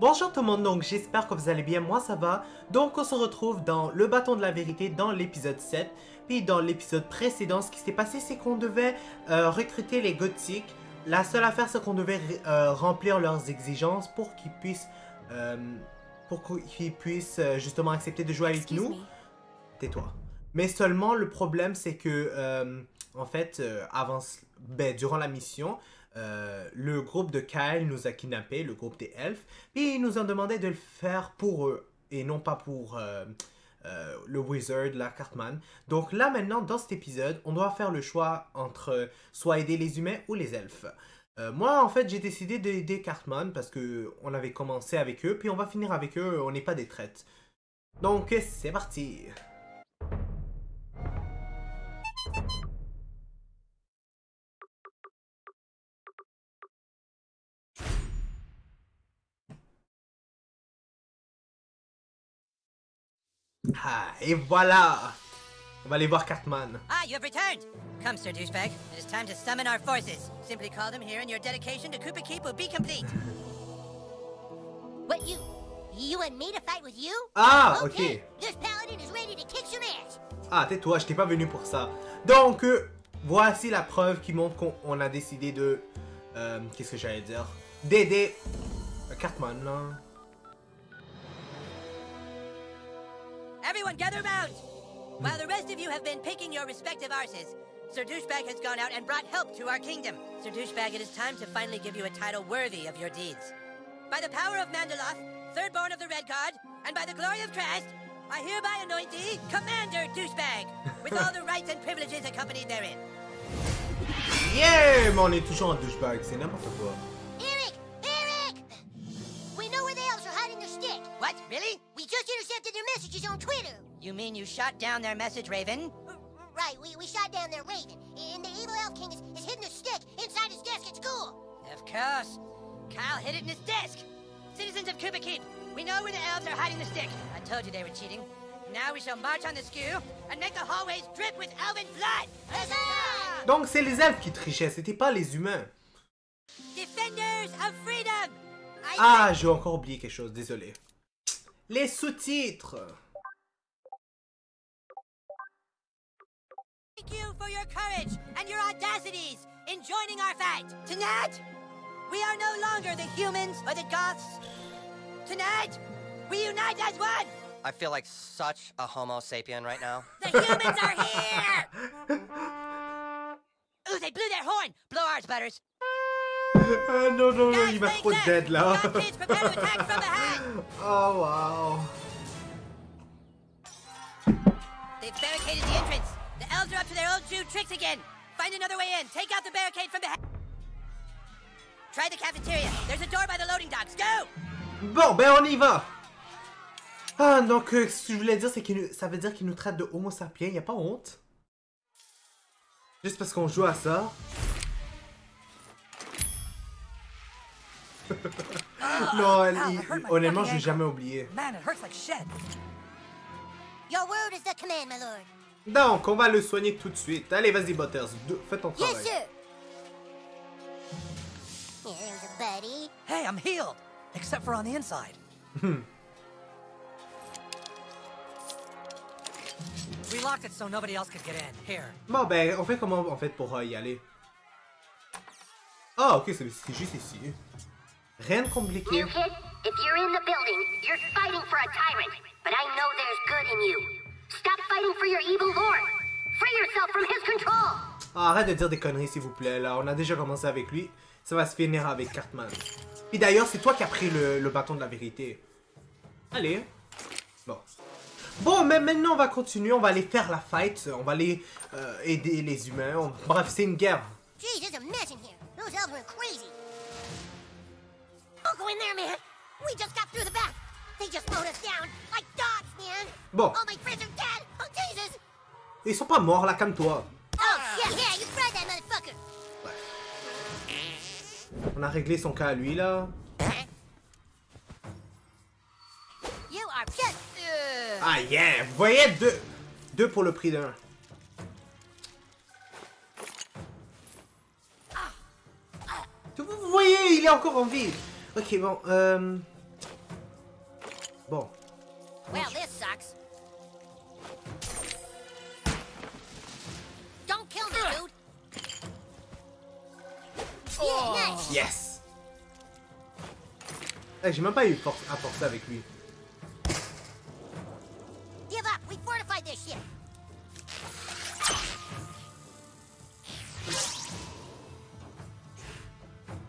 Bonjour tout le monde, donc j'espère que vous allez bien, moi ça va. Donc on se retrouve dans le bâton de la vérité dans l'épisode 7. Puis dans l'épisode précédent, ce qui s'est passé c'est qu'on devait euh, recruter les gothiques. La seule affaire c'est qu'on devait euh, remplir leurs exigences pour qu'ils puissent... euh, pour qu'ils puissent justement accepter de jouer avec Excuse nous. Tais-toi. Mais seulement le problème c'est que en fait euh, avant ce- ben, durant la mission euh, le groupe de Kyle nous a kidnappés, le groupe des elfes, puis ils nous ont demandé de le faire pour eux et non pas pour euh, euh, le wizard, la Cartman. Donc là maintenant dans cet épisode, on doit faire le choix entre soit aider les humains ou les elfes. Moi en fait j'ai décidé d'aider Cartman parce que on avait commencé avec eux, puis on va finir avec eux, on n'est pas des traites. Donc c'est parti. Ah, et voilà On va aller voir Cartman. Ah, you have returned! Come, Sir Douchebag. It is time to summon our forces. Simply call them here and your dedication to Koopa Keep will be complete. What you? You want me to fight with you? Ah, okay. ok. This paladin is ready to kick some ass. Ah, tais-toi, je t'ai pas venu pour ça. Donc, euh, voici la preuve qui montre qu'on on a décidé de... euh, Qu'est-ce que j'allais dire? D'aider euh, Cartman, là. Everyone gather round! While the rest of you have been picking your respective arses, Sir Douchebag has gone out and brought help to our kingdom. Sir Douchebag, it is time to finally give you a title worthy of your deeds. By the power of Mandaloth, third born of the Red Guard, and by the glory of Krast, I hereby anoint thee Commander Douchebag, with all the rights and privileges accompanied therein. Yeah Mais on est toujours en douchebag, c'est n'importe quoi. Eric! Eric! We know where the elves are hiding their stick. What? Really? We just intercepted their messages on Twitter. You mean you shot down their message, Raven? Right, we, we shot down their raven, and the evil elf king is, is hidden a stick inside his desk at school. Of course. Kyle hid it in his desk. Citizens of Koopa Keep, we know where the elves are hiding the stick. I told you they were cheating. Now we shall march on the skew and make the hallways drip with elven blood. Huzzah! Donc, c'est les elfes qui trichaient, c'était pas les humains. Defenders of freedom! Ah, j'ai encore oublié quelque chose, désolé. Les sous-titres thank you for your courage and your audacities in joining our fight. Tonight, we are no longer the humans or the goths. Tonight, we unite as one. I feel like such a Homo sapien right now. The humans are here! Ooh, they blew their horn! Blow ours, Butters. Ah non, non, non, il va flank trop dead là. Oh, wow. They've barricaded the entrance. The elves are up to their old Jew tricks again. Find another way in. Take out the barricade from behind. Try the cafeteria. There's a door by the loading docks. Go! Bon, ben on y va. Ah, donc, euh, ce que je voulais dire, c'est que ça veut dire qu'ils nous traitent de homo sapiens, y a pas honte. Juste parce qu'on joue à ça. Non, elle- ow, il- honnêtement, fucking j'ai jamais oublié. Man, it hurts like shit. Your word is the command, my lord. Donc, on va le soigner tout de suite. Allez, vas-y, Butters, fais ton travail. Yes, sir. Here's a buddy. Hey, I'm healed. Except for on the inside. we locked it so nobody else could get in. Here. Bon, ben, on fait comment on fait pour euh, y aller? Ah, ok, c'est juste ici. Rien de compliqué. New kid, if you're in the building, you're fighting for a tyrant. But I know there's good in you. Stop fighting for your evil lord. Free yourself from his control. Ah, arrête de dire des conneries, s'il vous plaît, là. On a déjà commencé avec lui. Ça va se finir avec Cartman. Puis d'ailleurs, c'est toi qui as pris le, le bâton de la vérité. Allez. Bon. Bon, mais maintenant, on va continuer. On va aller faire la fight. On va aller euh, aider les humains. On- Bref, c'est une guerre. Geez, there's a mess in here. Those elves went crazy. Bon. All my friends are dead. Oh, Jesus. Ils sont pas morts, là, calme-toi. Oh, yeah, yeah, you fried that motherfucker. On a réglé son cas à lui, là. You are just... Ah, yeah! Vous voyez, deux. Deux pour le prix d'un. Vous voyez, il est encore en vie. Ok, bon, euh... Bon. Well, this sucks. Don't kill me, dude. Yeah, nice. Yes! Eh, J'ai même pas eu force à forcer avec lui. Give up. We fortified this shit.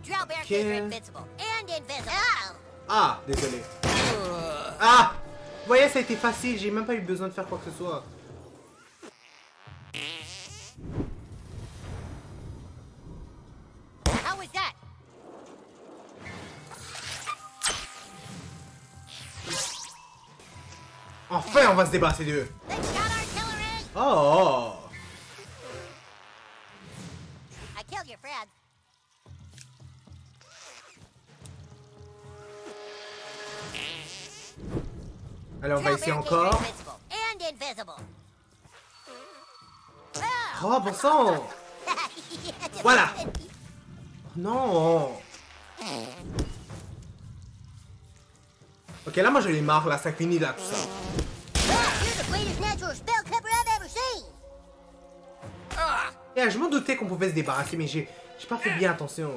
Drow bear Okay. are invincible. Oh. Ah, désolé. Ah! Vous voyez, ça a été facile, j'ai même pas eu besoin de faire quoi que ce soit. Enfin, on va se débarrasser d'eux. Oh! Encore. Oh. Bon sang! Voilà. Non! Ok, là, moi, je les marre, là, ça finit là, tout ça. Seen. Eh, je m'en doutais qu'on pouvait se débarrasser, mais j'ai pas fait bien attention.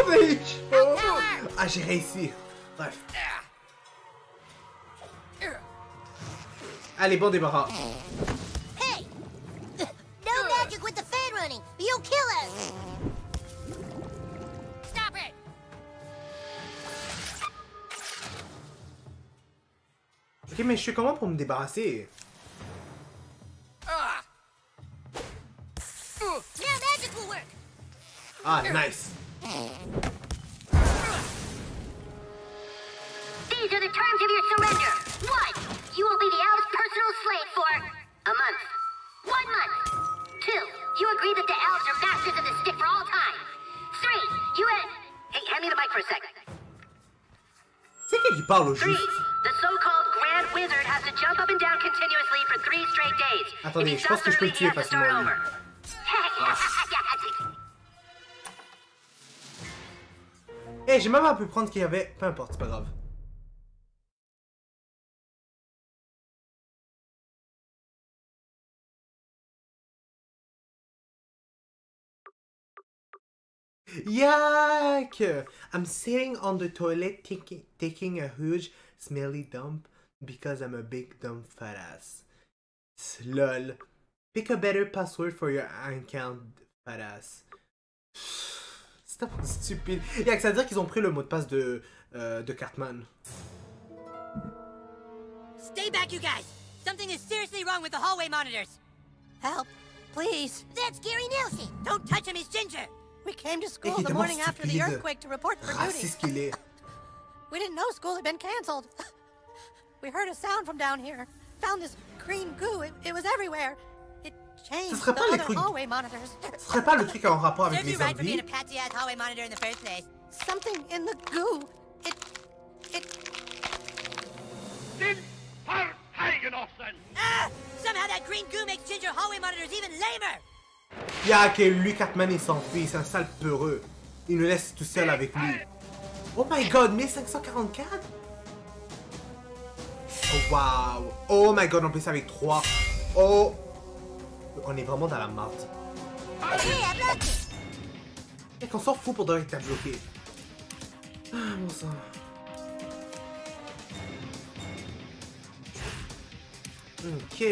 Oh, bitch! Oh. Ah, j'ai réussi. Bref. Allez, bon débarras. Hey! No magic with the fan running. You'll kill us. Stop it. Ok, mais je fais comment pour me débarrasser? Work. Ah, nice. Hand me the mic for a second. C'est qui qui parle au Three, the so-called Grand Wizard has to jump up and down continuously for three straight days. If he je pense que je peux le doesn't, he has to start over. Eh, j'ai même prendre qu'il y avait. Peu importe, c'est pas grave. Yuck! I'm sitting on the toilet taking, taking a huge smelly dump because I'm a big dumb fat ass. Lol. Pick a better password for your account, fat ass. C'est tellement stupide. Il y a que ça à dire qu'ils ont pris le mot de passe de, euh, de Cartman. Stay back, you guys! Something is seriously wrong with the hallway monitors. Help, please. That's Gary Nelson. Don't touch him, he's ginger. We came to school the morning after the earthquake to report for duty. Raciste qu'il est. We didn't know school had been canceled. We heard a sound from down here. Found this green goo. It, it was everywhere. It changed serait the pas les other trucs- hallway monitors. Ce serait pas le truc en rapport avec les you right for being a patsy-ass hallway monitor in the first place. Something in the goo. It, it. Den Parteigenossen! Ah! Somehow that green goo makes ginger hallway monitors even lamer! Y'a que lui, Cartman, il s'enfuit. C'est un sale peureux. Il nous laisse tout seul avec lui. Oh my god, 1544? Oh wow. Oh my god, en plus avec 3. Oh. On est vraiment dans la marde. Et qu'on s'en fout pour vrai que t'as bloqué. Ah, mon sang. Ok.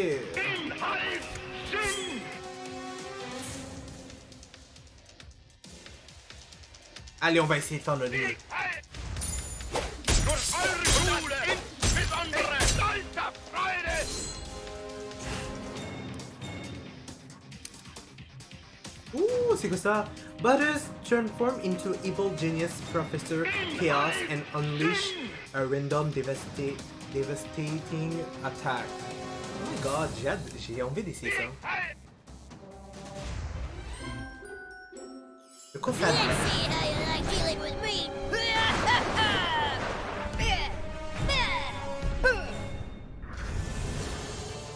Allez, on va essayer de faire le nul. Ouh, c'est quoi ça? Butters transform into evil genius Professor Chaos and unleash a random devasta devastating attack. Oh my god, j'ai envie d'essayer ça.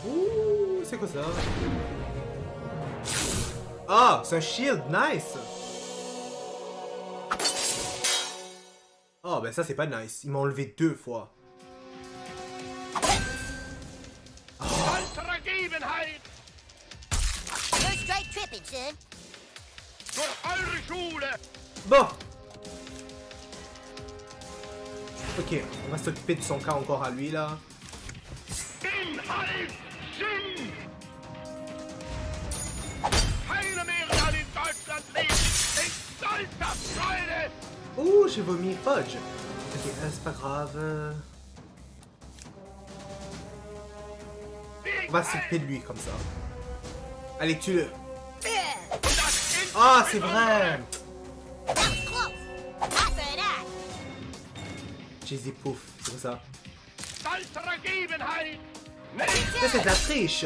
Ouh, c'est quoi ça? Ah, c'est un shield, nice! Oh, ben ça c'est pas nice. Il m'a enlevé deux fois. Bon! Ok, on va s'occuper de son cas encore à lui là. Ouh, j'ai vomi fudge. Ok, euh, c'est pas grave. euh. On va s'occuper de lui comme ça. Allez, tue-le. Ah, c'est vrai! J'ai des pouf, c'est comme ça. Ça, c'est de la triche!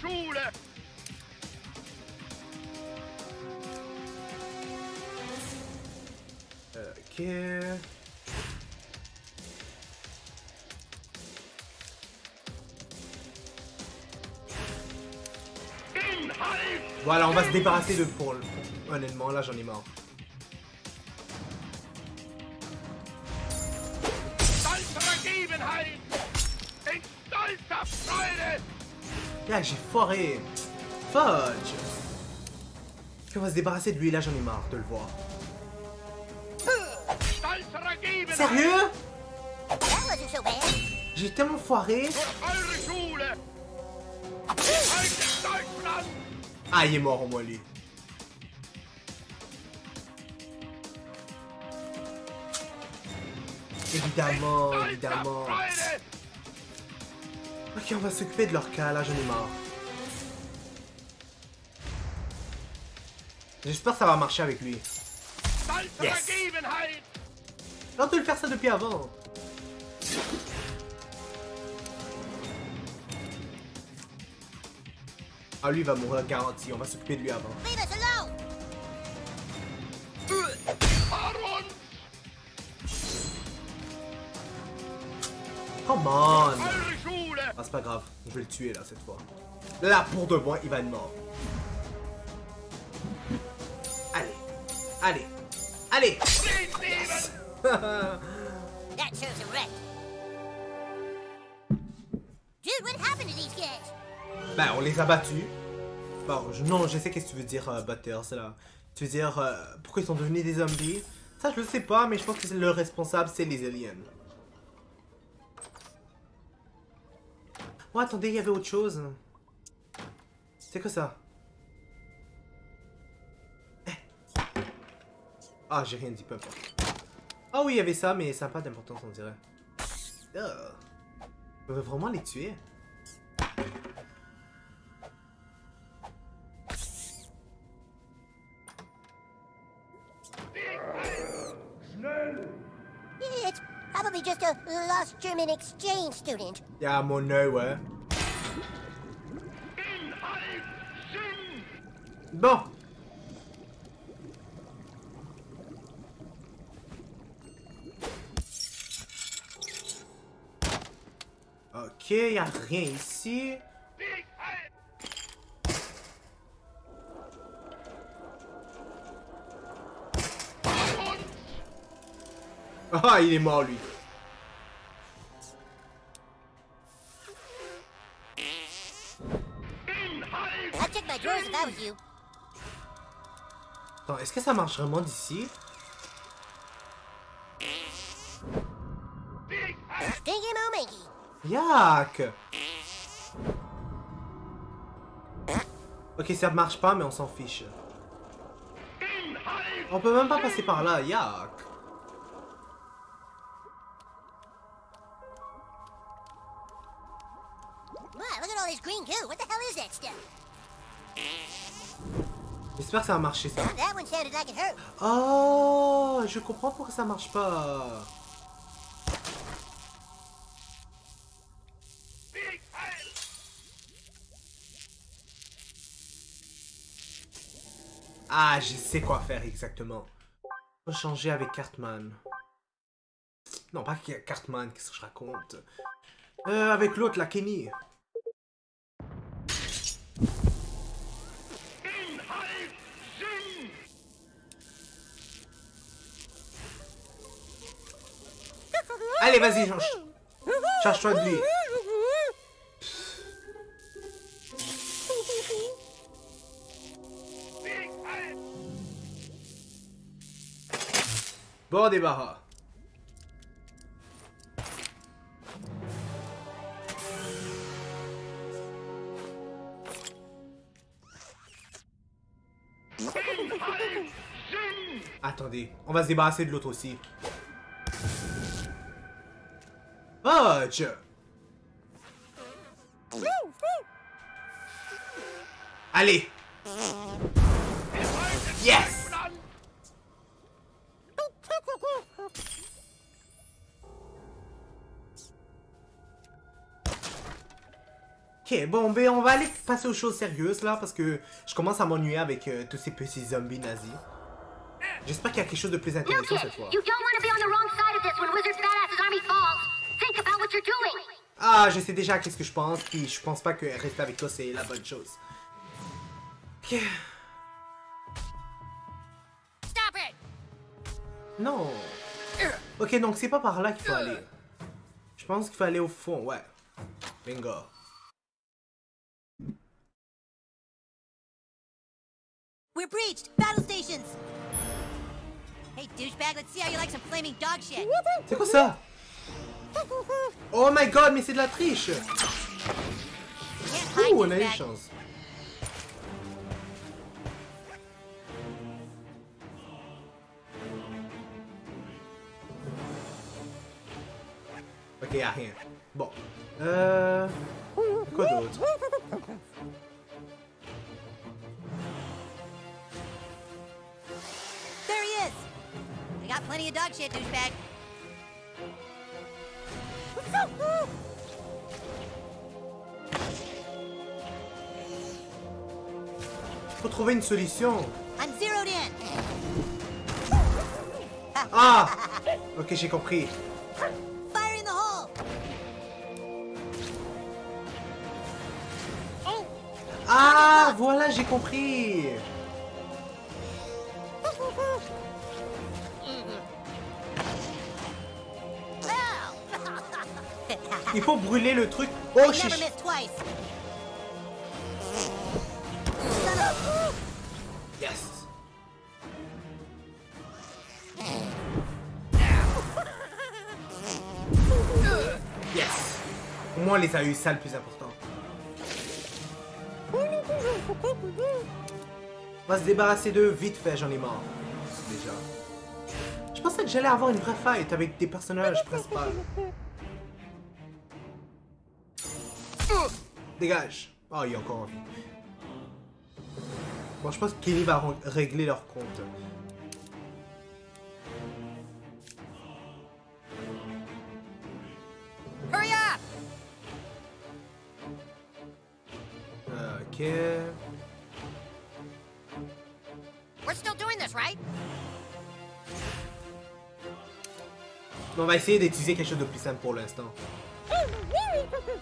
Schule! Ok. Voilà, on va se débarrasser de Paul. Honnêtement, là, j'en ai marre. Là, j'ai foiré. Fudge. On va se débarrasser de lui, là, j'en ai marre de le voir. Sérieux? J'ai tellement foiré. Ah, il est mort au moins, lui. Évidemment, évidemment. Ok, on va s'occuper de leur cas, là, j'en ai marre. J'espère que ça va marcher avec lui. Yes. J'ai de le faire ça depuis avant. Ah, lui il va mourir garanti, on va s'occuper de lui avant. Leave us alone. Aaron! Come on! Ah, c'est pas grave, je vais le tuer là cette fois. Là, pour de bon, il va être mort. Allez, allez, allez! Ben, on les a battus. Bon, non, je sais qu'est-ce que tu veux dire, euh, Butters, là. Tu veux dire, euh, pourquoi ils sont devenus des zombies? Ça, je le sais pas, mais je pense que le responsable, c'est les aliens. Oh, attendez, il y avait autre chose. C'est que ça? Eh. Ah, j'ai rien dit, peu. Ah oui, il y avait ça, mais ça n'a pas d'importance, on dirait. On veut vraiment les tuer lost German exchange student. Yeah, ouais. Inhalt! Sinn! Bon. Ok, y a rien ici. Ah, il est mort lui. Attends, est-ce que ça marche vraiment d'ici? Yak Ok, ça marche pas, mais on s'en fiche. On peut même pas passer par là, yak? J'espère que ça va marcher ça. Oh, je comprends pourquoi ça marche pas. Ah, je sais quoi faire exactement. Changer avec Cartman. Non, pas Ca- Cartman, qu'est-ce que je raconte? Euh, avec l'autre, la Kenny. Allez, vas-y, change. Change-toi de lui. Bon débarras. Attendez, on va se débarrasser de l'autre aussi. Fudge! Allez! Yes! Ok, bon, ben on va aller passer aux choses sérieuses là parce que je commence à m'ennuyer avec euh, tous ces petits zombies nazis. J'espère qu'il y a quelque chose de plus intéressant cette fois. Ah, je sais déjà qu'est-ce que je pense, puis je pense pas que rester avec toi c'est la bonne chose. Ok. Stop it! Non. Ok, donc c'est pas par là qu'il faut aller. Je pense qu'il faut aller au fond, ouais. Bingo. We're breached! Battle stations! Hey, douchebag, let's see how you like some flaming dog shit. C'est quoi ça? Oh my god, mais c'est de la triche! Ouh, on a eu chance. Ok, y'a rien. Bon. Euh... Quoi d'autre? There he is! We got plenty of dog shit, douchebag. Faut trouver une solution. Ah! Ok, j'ai compris. Ah, voilà, j'ai compris. Il faut brûler le truc. Oh, chiche. Yes. Yes. Au moins, on les a eu, ça le plus important. On va se débarrasser d'eux vite fait, j'en ai marre. Déjà. Je pensais que j'allais avoir une vraie fight avec des personnages principaux. Dégage. Oh, il est encore en vie. Bon, je pense que Kenny va régler leur compte. Hurry up! Ok. We're still doing this, right? On va essayer d'utiliser quelque chose de plus simple pour l'instant.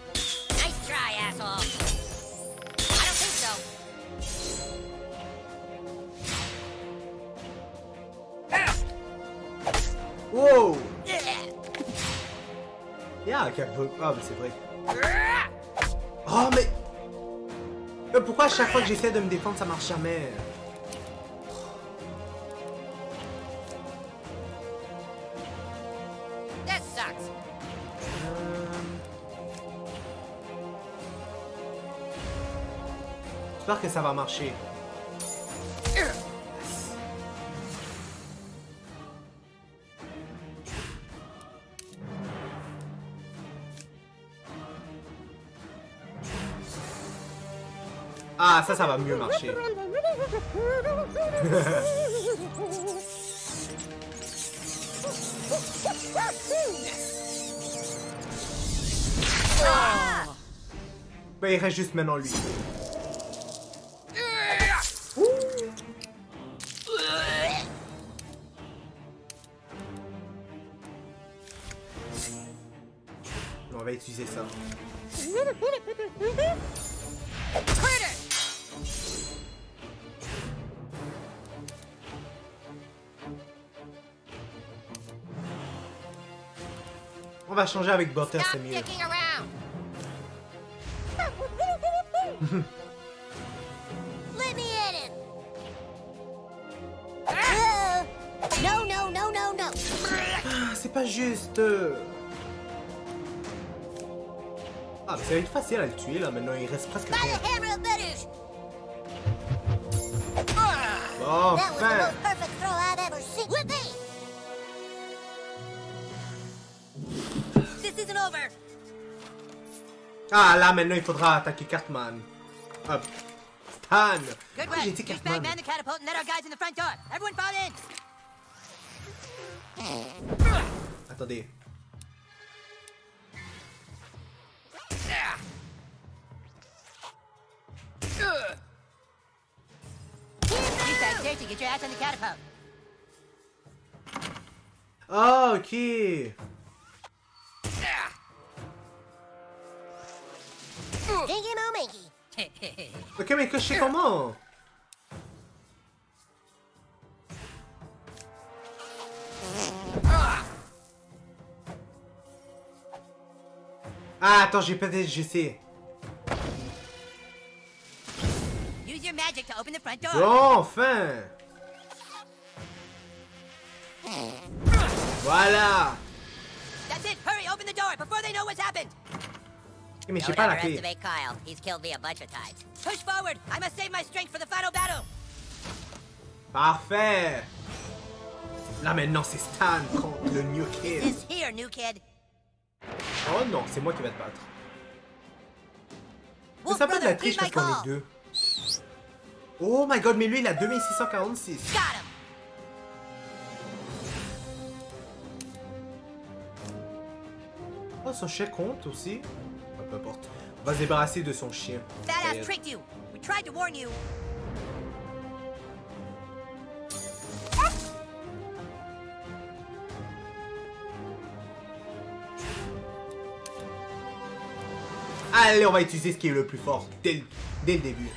Wow! Yeah, ok. Ah, mais c'est vrai. Oh, mais... Pourquoi à chaque fois que j'essaie de me défendre, ça marche jamais? J'espère que ça va marcher. Ah, ça, ça va mieux marcher. Ben, il reste juste maintenant lui. Utiliser ça. va changer avec Butter, c'est mieux. it. Uh. Ah, c'est pas juste. Ça va être facile à le tuer là maintenant, il reste presque rien. the enfin! Ah, là maintenant il faudra attaquer Cartman. Hop. Stan! Pourquoi j'ai dit Cartman? man Ass on the catapult. Ah, ok! Ok, mais que je sais comment? Ah, attends, j'ai peut-être, je sais. Use your magic to open the front door. Bon, enfin! Voilà! That's it. Hurry, open the door before they know what's happened. Ok, Mais j'ai pas la clé. Kyle. He's killed me a bunch of times. Push forward. I must save my strength for the final battle. Parfait! Là maintenant, c'est Stan contre le New Kid. This here, new kid. Oh non, c'est moi qui vais te battre. Mais ça peut de la triche parce qu'on est deux. Oh my god, mais lui il a 2646. Got him. Oh, son chien compte aussi. Ah, peu importe. On va se débarrasser de son chien. Badass tricked you. We tried to warn you. Allez, on va utiliser ce qui est le plus fort dès le, dès le début.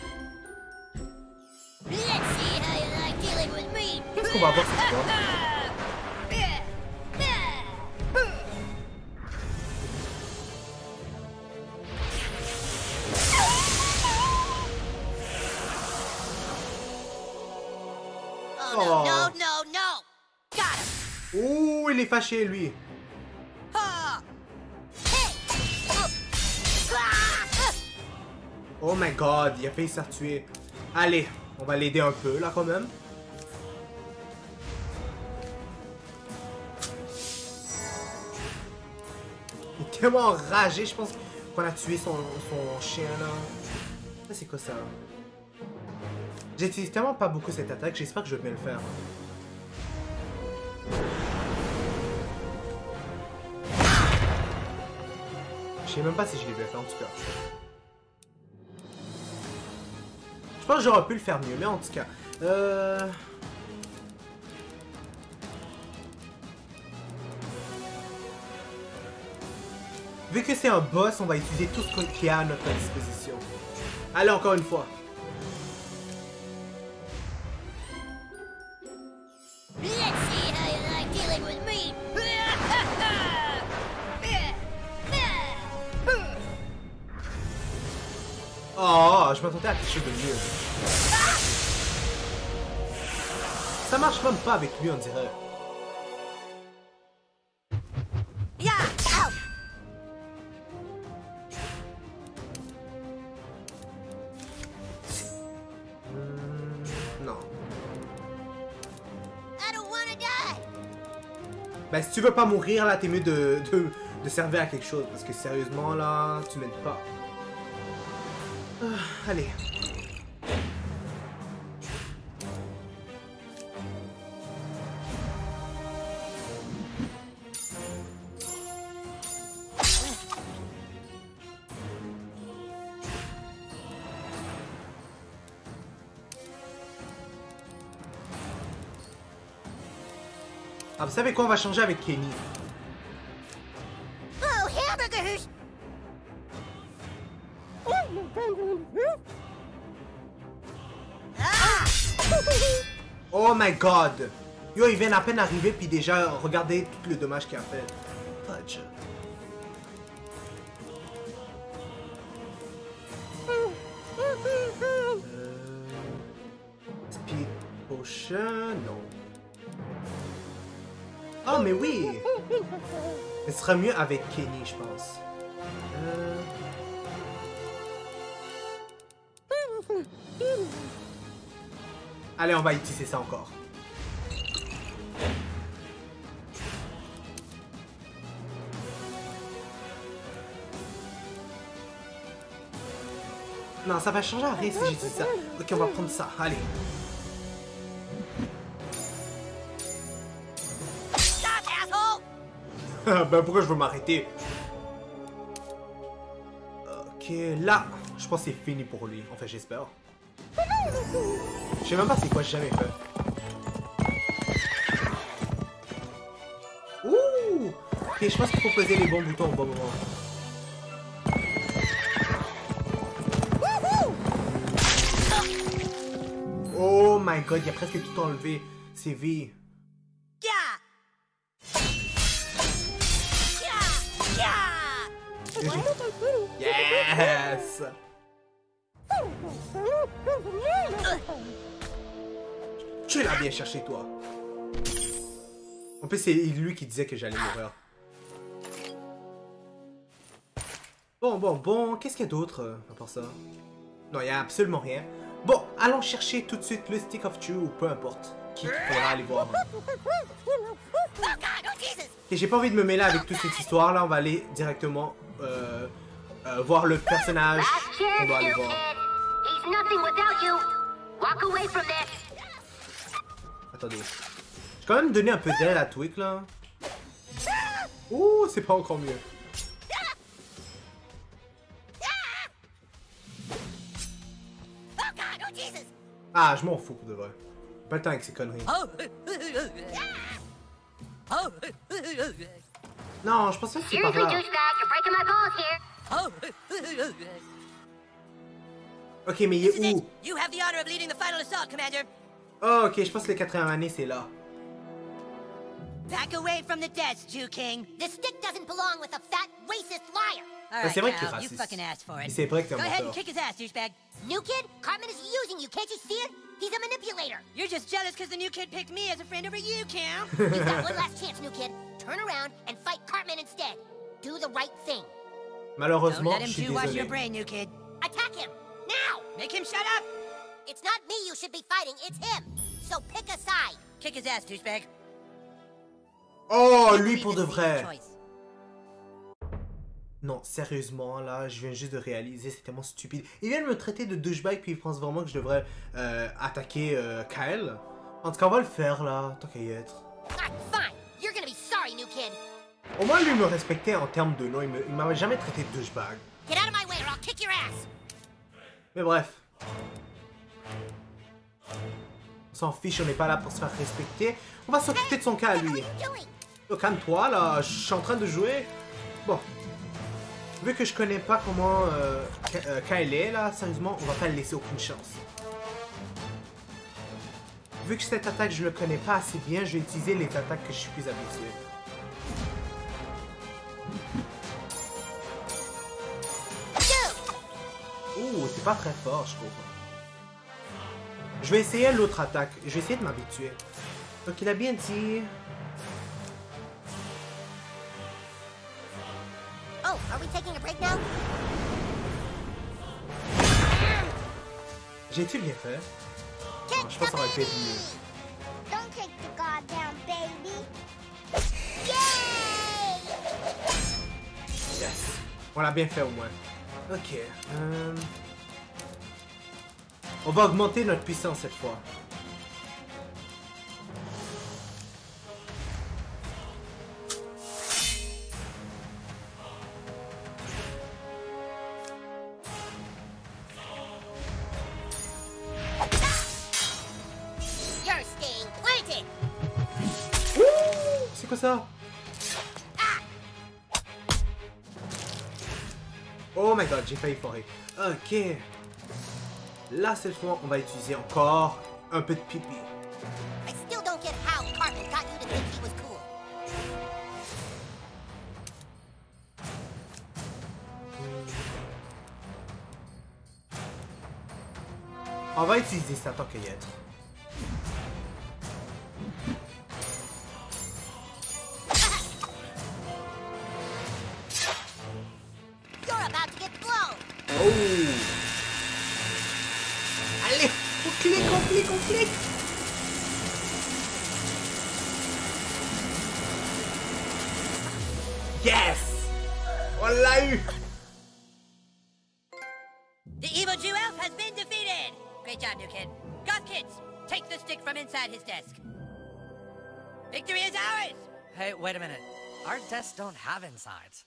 Let's see how you like dealing with me. Qu'est-ce qu'on va voir cette fois? Ouh, il est fâché lui. Oh my god, il a failli se tuer. Allez, on va l'aider un peu là quand même. Il est tellement enragé, je pense qu'on a tué son, son chien là. C'est quoi ça? J'utilise tellement pas beaucoup cette attaque, j'espère que je vais bien le faire. Je sais même pas si je l'ai bien fait en tout cas. Je pense que j'aurais pu le faire mieux, mais en tout cas. Euh... Vu que c'est un boss, on va utiliser tout ce qu'il y a à notre disposition. Allez, encore une fois. Je à quelque chose de mieux. Ça marche même pas avec lui, on dirait. Die. Ben, si tu veux pas mourir, là, t'es mieux de, de, de servir à quelque chose. Parce que sérieusement, là, tu m'aides pas. Allez. Ah, vous savez quoi, on va changer avec Kenny. my god! Yo, ils viennent à peine arriver, puis déjà, regardez tout le dommage qu'il a fait. Fudge. Euh, speed Potion, non. Oh, mais oui! Ce sera mieux avec Kenny, je pense. Allez, on va utiliser ça encore. Non, ça va changer rien si j'ai dit ça. Ok, on va prendre ça. Allez. Ben pourquoi je veux m'arrêter? Ok, là, je pense que c'est fini pour lui. Enfin, j'espère. Je sais même pas c'est quoi, j'ai jamais fait. Ouh Ok, je pense qu'il faut peser les bons boutons au bon moment. Oh my god, il a presque tout enlevé. C'est vie. Yeah! Yeah! Yeah! Yes Tu l'as bien cherché, toi. En plus, c'est lui qui disait que j'allais mourir. Bon, bon, bon, qu'est-ce qu'il y a d'autre euh, à part ça? Non, il n'y a absolument rien. Bon, allons chercher tout de suite le Stick of True ou peu importe. Qui pourra aller voir. Et j'ai pas envie de me mêler avec toute cette histoire là, on va aller directement euh, euh, voir le personnage chance, doit aller voir. Attendez. J'ai quand même donné un peu d'aide à Twig là. Ouh, c'est pas encore mieux. Ah, je m'en fous pour de vrai. Pas le temps avec ces conneries. Non, je pense que c'est par là. Ok, mais il est où? You have the honor of leading the final assault, Commander. Oh, ok, je pense que les quatrième année c'est là. Back away from the desk, Jew King. The stick doesn't belong with a fat, racist liar. All Mais c'est vrai right, qu'il est raciste. fucking asked for Mais it. c'est vrai que t'es Go un ahead and menteur. kick his ass, douchebag. New kid, Cartman is using you. Can't you see it? He's a manipulator. You're just jealous because the new kid picked me as a friend over you, Cal. You've got one last chance, new kid. Turn around and fight Cartman instead. Do the right thing. Don't Malheureusement, let je him suis wash your brain, new kid. Attack him! Now! Make him shut up. It's not me you should be fighting, it's him. So pick a side. Kick his ass, douchebag. Oh, lui pour de the vrai. Non, sérieusement, là, je viens juste de réaliser, c'est tellement stupide. Il vient de me traiter de douchebag, puis il pense vraiment que je devrais euh, attaquer euh, Kyle. En tout cas, on va le faire, là, tant qu'à y être. Ah, fine. You're gonna be sorry, new kid. Au moins, lui me respectait en termes de nom, il m'avait jamais traité de douchebag. Get out s'en fiche, on n'est pas là pour se faire respecter. On va s'occuper de son cas à lui. Oh, Calme-toi, là, je suis en train de jouer. Bon. Vu que je connais pas comment euh, euh, est, là, sérieusement, on va pas le laisser aucune chance. Vu que cette attaque, je le connais pas assez bien, je vais utiliser les attaques que je suis plus habitué. Ouh, c'est pas très fort, je trouve. Je vais essayer l'autre attaque. Je vais essayer de m'habituer. Donc, il a bien dit... Oh, are we taking a break now? J'ai-tu bien fait? Je pense que ça aurait été mieux. Don't kick the goddamn baby. Yay! Yes. On l'a bien fait au moins. Ok. euh, On va augmenter notre puissance cette fois. You're staying planted. C'est quoi ça? Oh my god, j'ai failli foirer. Ok. Là, cette fois, on va utiliser encore un peu de pipi. On va utiliser ça tant qu'à y être. The evil Jew elf has been defeated! Great job, new kid. Goth kids, take the stick from inside his desk. Victory is ours! Hey, wait a minute. Our desks don't have insides.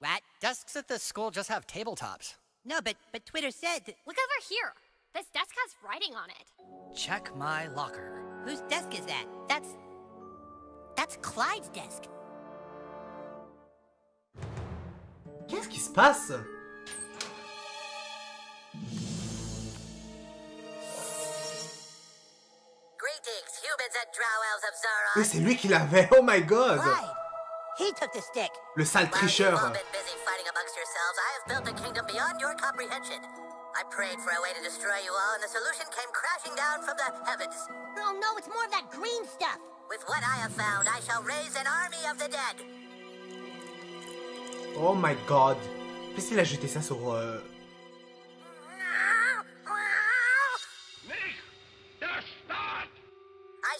What? Desks at this school just have tabletops. No, but but Twitter said that, Look over here. This desk has writing on it. Check my locker. whose desk is that? That's. That's Clyde's desk. Qu'est-ce qui se passe? Oui, c'est lui qui l'avait. Oh my god! Clyde! He took the stick. Le sale tricheur. all been busy fighting amongst yourselves, I have built a kingdom beyond your comprehension. I prayed for a way to destroy you all, and the solution came crashing down from the heavens. Oh no, it's more of that green stuff. With what I have found, I shall raise an army of the dead. Oh my god. A jeté ça sur... euh,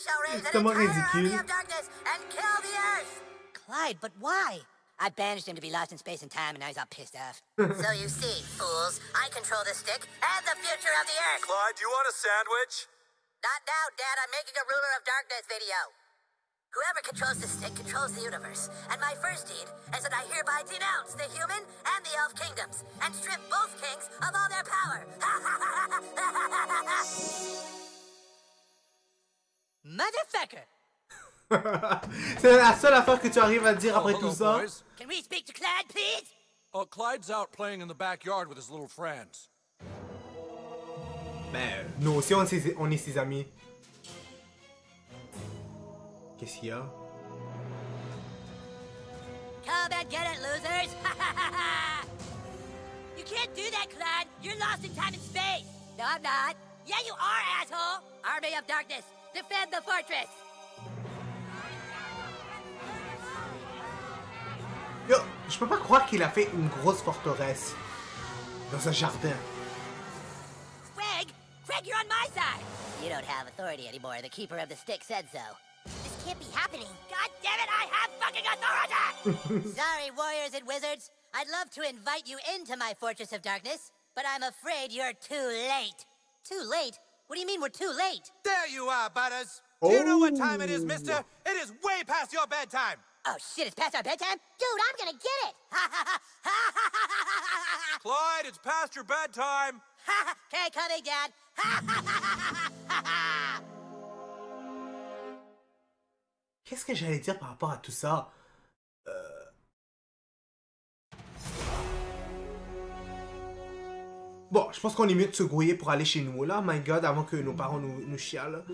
shall raise C'est an tellement entire ridicule. army of darkness and kill the earth. Clyde, but why? I banished him to be lost in space and time, and now he's all pissed off. so you see, fools, I control the stick and the future of the earth. Clyde, do you want a sandwich? Not now, Dad. I'm making a ruler of darkness video. Whoever controls the stick controls the universe. And my first deed is that I hereby denounce the human and the elf kingdoms and strip both kings of all their power. Motherfucker! C'est la seule affaire que tu arrives à dire Oh, après tout ça. Can we speak to Clyde, please? Oh, Clyde's out playing in the backyard with his little friends. Ben, nous aussi, on, est ses- on est ses amis. Qu'est-ce qu'il y a? Come and get it, losers! you can't do that, Clyde! You're lost in time and space! No, I'm not. Yeah, you are, asshole! Army of Darkness, defend the fortress! Yo, je peux pas croire qu'il a fait une grosse forteresse dans un jardin. Craig! Craig, you're on my side! You don't have authority anymore. The Keeper of the Stick said so. This can't be happening. God damn it, I have fucking authority! Sorry, warriors and wizards. I'd love to invite you into my Fortress of Darkness, but I'm afraid you're too late. Too late? What do you mean we're too late? There you are, Butters. Do you know what time it is, Oh. mister? It is way past your bedtime. Oh shit, it's past our bedtime? Dude, I'm gonna get it. Clyde, it's past your bedtime. okay, coming, Dad. Qu'est-ce que j'allais dire par rapport à tout ça? Euh... Bon, je pense qu'on est mieux de se grouiller pour aller chez nous, là, my god, avant que nos parents nous, chialent.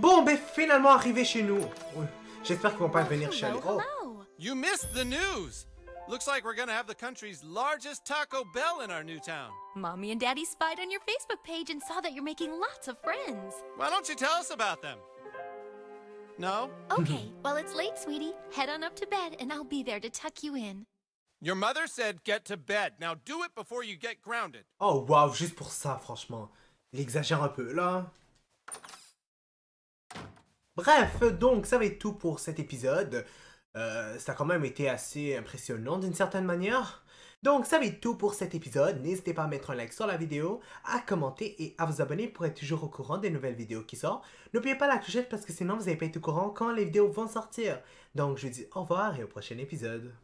Bon, ben finalement arrivé chez nous. J'espère qu'ils vont pas venir chialer. Oh, You missed the news. Looks like we're gonna have the country's largest Taco Bell in our new town. Mommy and Daddy spied on your Facebook page and saw that you're making lots of friends. Why don't you tell us about them? No? Okay, well, it's late, sweetie. Head on up to bed, and I'll be there to tuck you in. Your mother said get to bed. Now do it before you get grounded. oh wow, juste pour ça, franchement. Il exagère un peu, là. Bref, donc ça va être tout pour cet épisode. Euh, ça a quand même été assez impressionnant d'une certaine manière. Donc ça va être tout pour cet épisode. N'hésitez pas à mettre un like sur la vidéo, à commenter et à vous abonner pour être toujours au courant des nouvelles vidéos qui sortent. N'oubliez pas la clochette parce que sinon vous n'allez pas être au courant quand les vidéos vont sortir. Donc je vous dis au revoir et au prochain épisode.